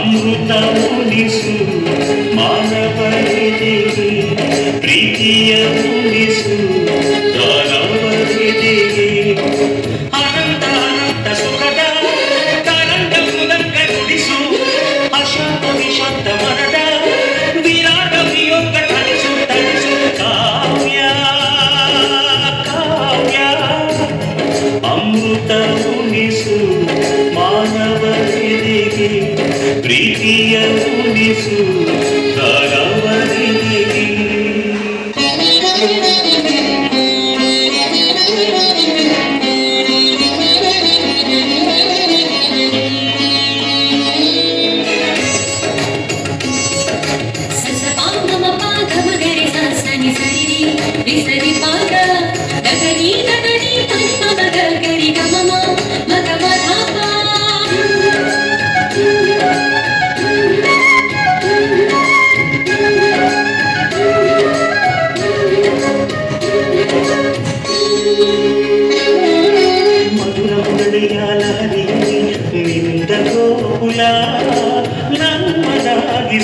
ಅಮೃತ ಉಳಿಸು ಮಾನವರಿಗೆ ಪ್ರೀತಿಯ ಉಳಿಸು ದಾನವರಿಗೆ ಅನಂತ ಅನಂತ ಸುಖದ ತರಂಗ ಮೃದಂಗ ನುಡಿಸು ಅಶಾಂತ ವಿಶಾಂತ ಮನದ ವಿರಾಟ ವಿಯೋಗ ತಣಿಸು ತಣಿಸು ಕಾವ್ಯ ಕಾವ್ಯ ಅಮೃತ ಉಣಿಸು ಮಾನವರಿಗೆ ಪ್ರೀತಿಯ ತುಣಿಸು ತಾರವರಿಗೆ ಸರಿ ಪಾದ ಗಗನಿ ಗಗನಿ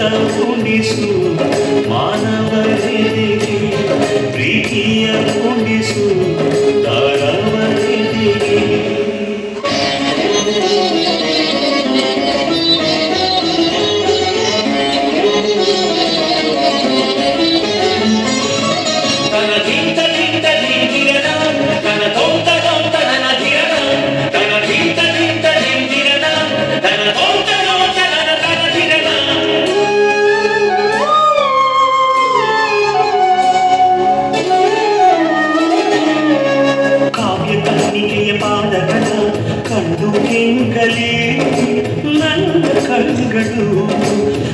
తలుపునిసు మానవ ಕಿಂಕಲಿ ನನ್ನ ಕಣ್ಣುಗಳು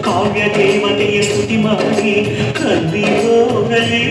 ಕಾವ್ಯ ದೇವತೆಯ ಸ್ತುತಿ ಮಾಡಿ ಕಲ್ಲಿ ಹೋಗಲಿ